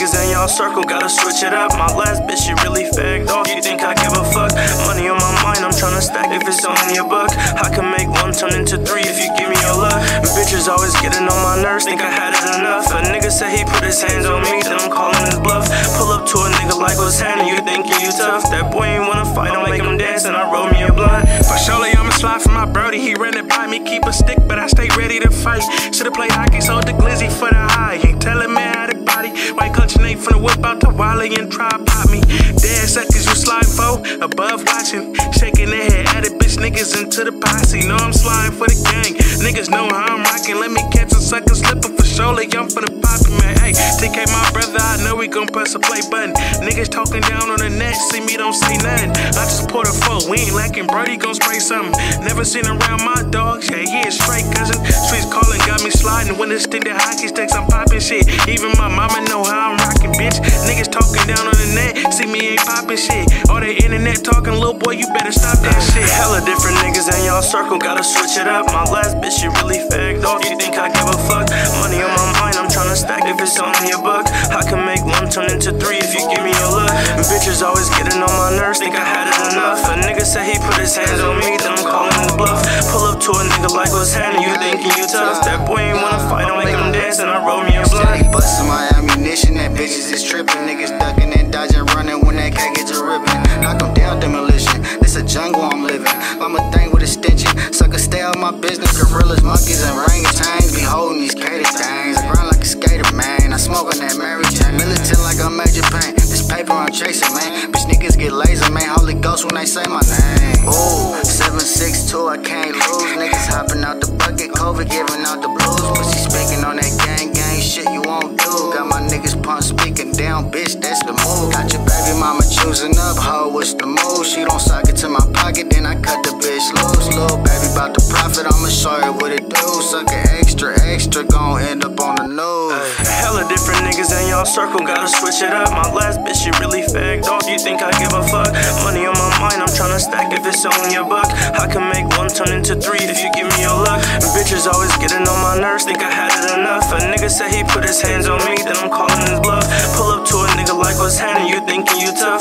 niggas in y'all circle, gotta switch it up. My last bitch, she really fagged off. You think I give a fuck? Money on my mind, I'm tryna stack. If it's only a buck, I can make one turn into three if you give me your luck. Bitches always getting on my nerves, think I had it enough. A nigga said he put his hands on me, then I'm calling his bluff. Pull up to a nigga like what's happening, you thinking you tough. That boy ain't wanna fight, I'll make him dance, and I roll me a blunt. For surely I'ma slide for my brody. He ran it by me, keep a stick, but I stay ready to fight. Should've played hockey, sold the glizzy From the whip out to Wally and try pop me. Dead suckers you slide for, above watching. Shaking their head at it, bitch niggas into the posse. Know I'm sliding for the gang. Niggas know how I'm rocking. Let me catch a sucker slipping for surely. I'm for the poppy man. Hey, TK my brother, I know we gon' press a play button. Niggas talking down on the net, see me don't say nothing. I just pour the foe, we ain't lacking. Brody gon' spray something. Never seen around my dogs, yeah, he straight cousin. Streets calling, got me sliding. When it's extended hockey sticks, I'm popping shit. Even my mama know how I'm net, ain't popping shit. All the internet talking, little boy, you better stop that shit. Hella different niggas in y'all circle, gotta switch it up. My last bitch, she really fagged off. You think I give a fuck? Money on my mind, I'm tryna stack. If it's only a buck, I can make one turn into three if you give me your luck. Bitches always getting on my nerves, think I had it enough. A nigga said he put his hands on me, then I'm calling his bluff. Pull up to a nigga like what's happening, you thinking you tough. That boy ain't wanna fight, I'll make him dance, and I roll me a Steady blunt. busting my ammunition, I'm a thing with a extension. Sucker, stay out my business. Gorillas, monkeys, and orangutans be holding these cater things. I grind like a skater, man. I smoke on that Mary Jane. Militant like I'm major pain. This paper I'm chasing, man. Bitch, niggas get lazy, man. Holy Ghost when they say my name. Ooh, 762, I can't lose. Niggas hopping out the bucket. COVID giving out the blues. Pussy speaking on that gang, gang shit you won't do. Got my niggas pump speaking down, bitch, that's the move. Got your baby mama choosing up, ho, what's the move? She don't gon' end up on the news. Hella different niggas in y'all circle, gotta switch it up. My last bitch, she really fagged off. You think I give a fuck? Money on my mind, I'm tryna stack. If it's only a buck, I can make one turn into three if you give me your luck. Bitches always getting on my nerves, think I had it enough. A nigga said he put his hands on me, then I'm calling his bluff. Pull up to a nigga like what's happening, you thinking you tough.